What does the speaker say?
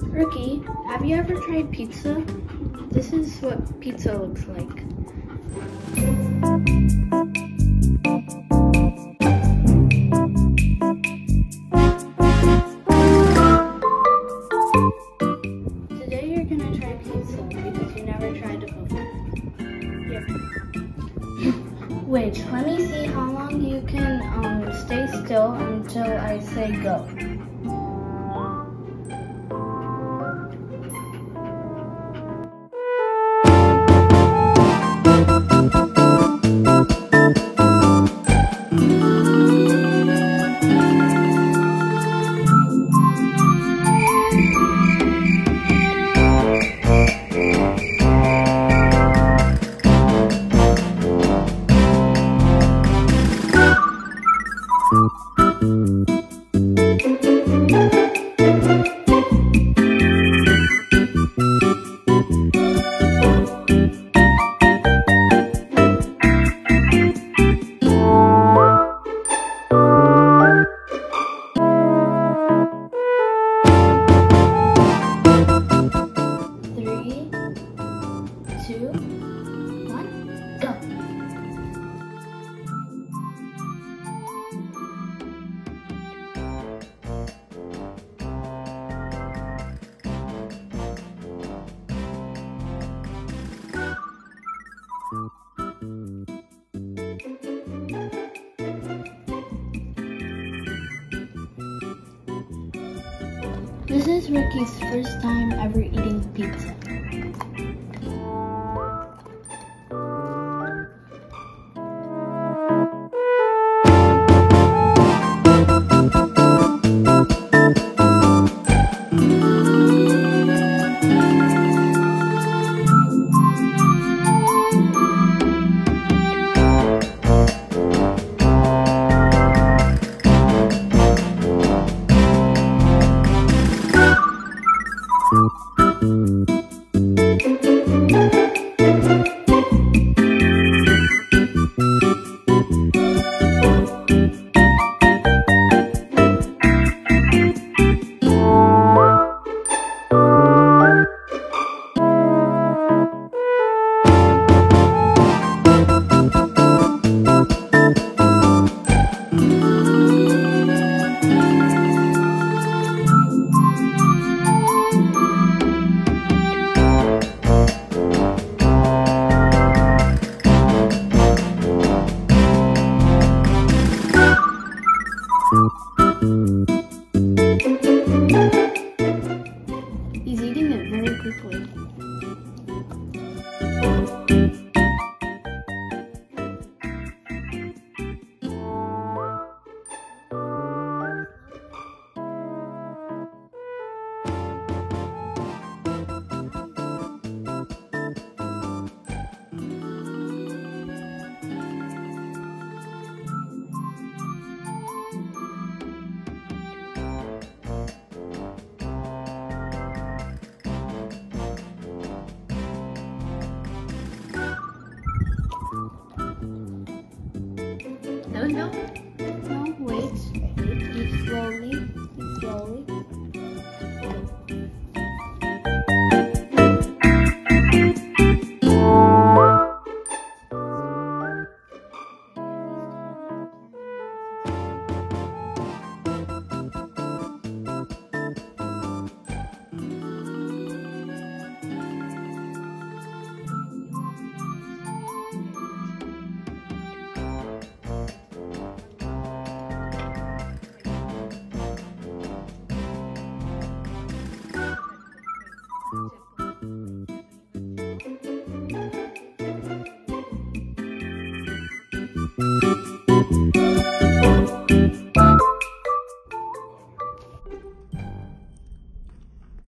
Rookie, have you ever tried pizza? This is what pizza looks like. Today you're gonna try pizza because you never tried it before. Here. Wait, let me see how long you can um, stay still until I say go. This is Rookie's first time ever eating pizza. He's Đó. Thank you.